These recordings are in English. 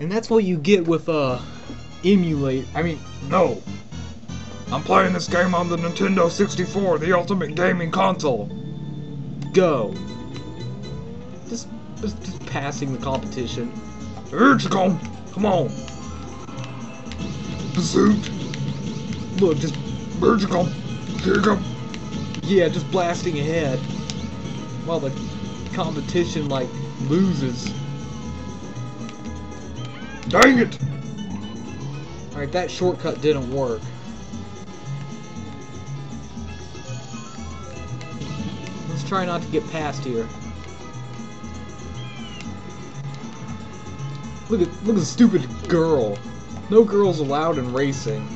And that's what you get with uh emulate. I mean, No. I'm playing this game on the Nintendo 64, the ultimate gaming console. go. Just just, just passing the competition. Here you come. Come on. Pursuit. Look, just Here you come. Here you come. yeah, just blasting ahead while the competition like loses. Dang it. All right, that shortcut didn't work. Let's try not to get past here. Look at look at the stupid girl. No girls allowed in racing.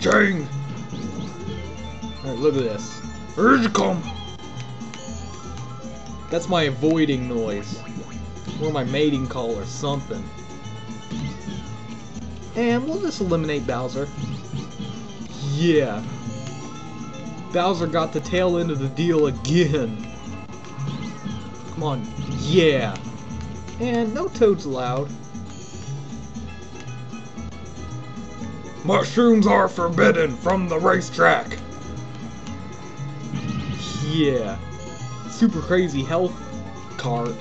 Dang! All right, look at this. Here you come. That's my avoiding noise. Or my mating call or something. And we'll just eliminate Bowser. Yeah. Bowser got the tail end of the deal again. Come on. Yeah. And no toads allowed. Mushrooms are forbidden from the racetrack. Yeah. Super crazy health cart.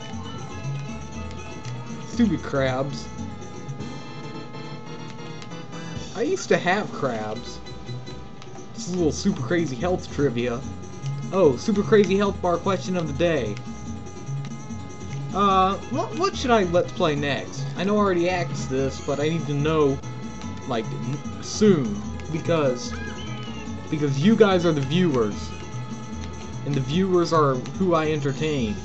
Stupid crabs. I used to have crabs. This is a little super crazy health trivia. Oh, super crazy health bar question of the day. Uh, what, what should I let's play next? I know I already asked this, but I need to know, like, soon. Because, because you guys are the viewers and the viewers are who I entertain.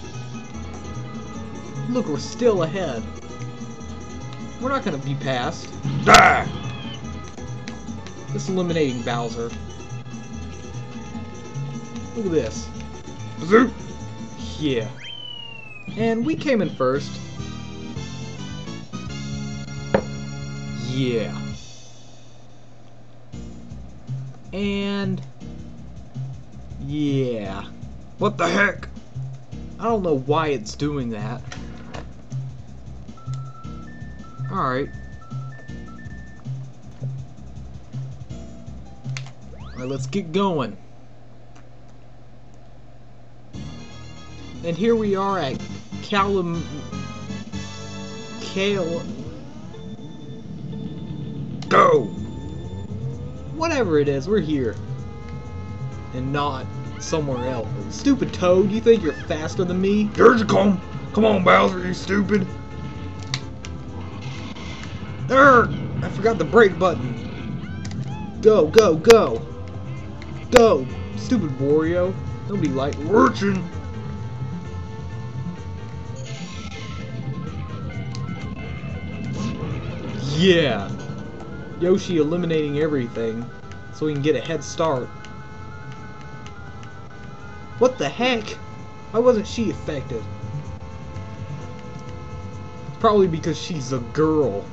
Look, we're still ahead. We're not gonna be passed. Die. Just eliminating Bowser. Look at this. Pursuit. Yeah. And we came in first. Yeah. And... Yeah. What the heck? I don't know why it's doing that. Alright. Alright, let's get going. And here we are at Calum... Cal... Go. Whatever it is, we're here. And not somewhere else. Stupid Toad, you think you're faster than me? Here you come. Come on, Bowser, you stupid. Err! I forgot the brake button. Go, go, go. Go. Stupid Wario. Nobody like Lurching. Yeah. Yoshi eliminating everything so we can get a head start. What the heck? Why wasn't she affected? Probably because she's a girl.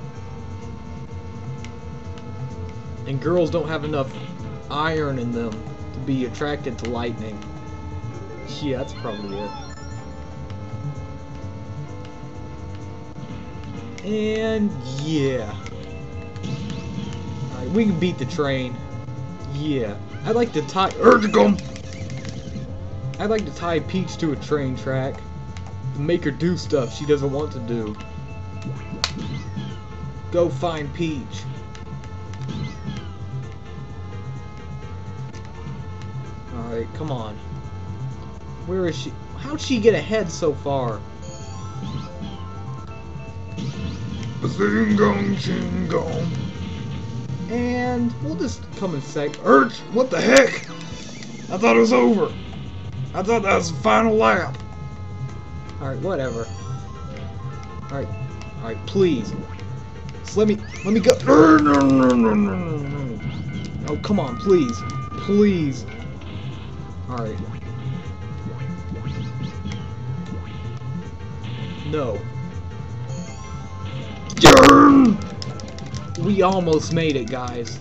And girls don't have enough iron in them to be attracted to lightning. Yeah, that's probably it. And yeah. Alright, we can beat the train. Yeah. I'd like to tie come. I'd like to tie Peach to a train track. Make her do stuff she doesn't want to do. Go find Peach. Come on. Where is she? How'd she get ahead so far? And we'll just come in sec. Urch, what the heck? I thought it was over. I thought that was the final lap. Alright, whatever. Alright. Alright, please. Just let me let me go. Oh, come on, please. Please. Alright. No. We almost made it, guys.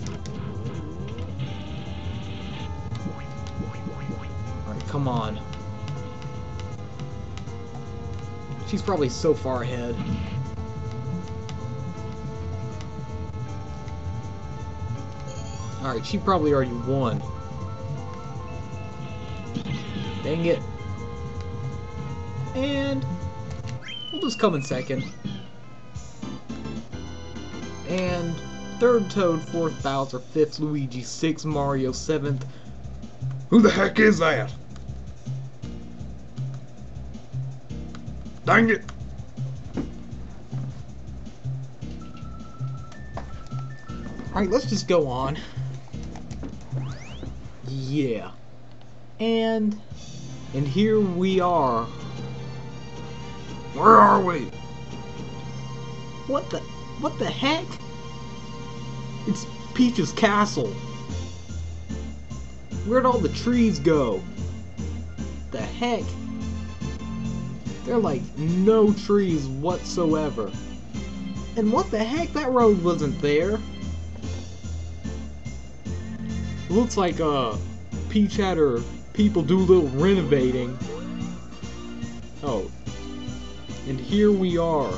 Alright, come on. She's probably so far ahead. Alright, she probably already won. Dang it. And we'll just come in second. And third Toad, fourth Bowser, fifth Luigi, sixth Mario, seventh. Who the heck is that? Dang it! Alright, let's just go on. Yeah. And and here we are. Where are we? What the what the heck? It's Peach's castle. Where'd all the trees go? The heck? There are like no trees whatsoever. And what the heck? That road wasn't there. Looks like uh Peach had her people do a little renovating. Oh. And here we are.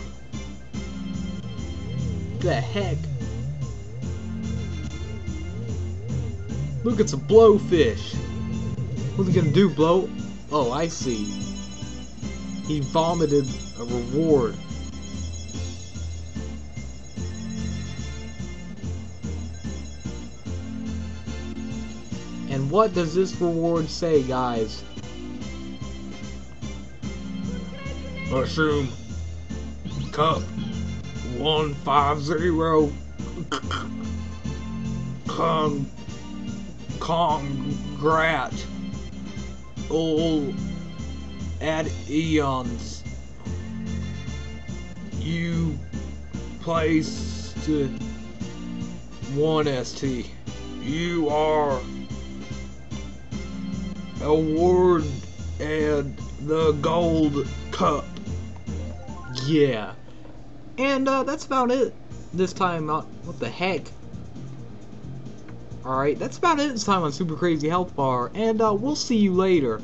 The heck? Look, it's a blowfish. What's he gonna do, blow? Oh, I see. He vomited a reward. What does this reward say, guys? Mushroom. Cup. 150. Con. Congrat. All. Ad eons. You placed one ST. You are award and the gold cup. Yeah. And uh, that's about it. This time, uh, what the heck? Alright, that's about it this time on Super Crazy Health Bar, and uh, we'll see you later.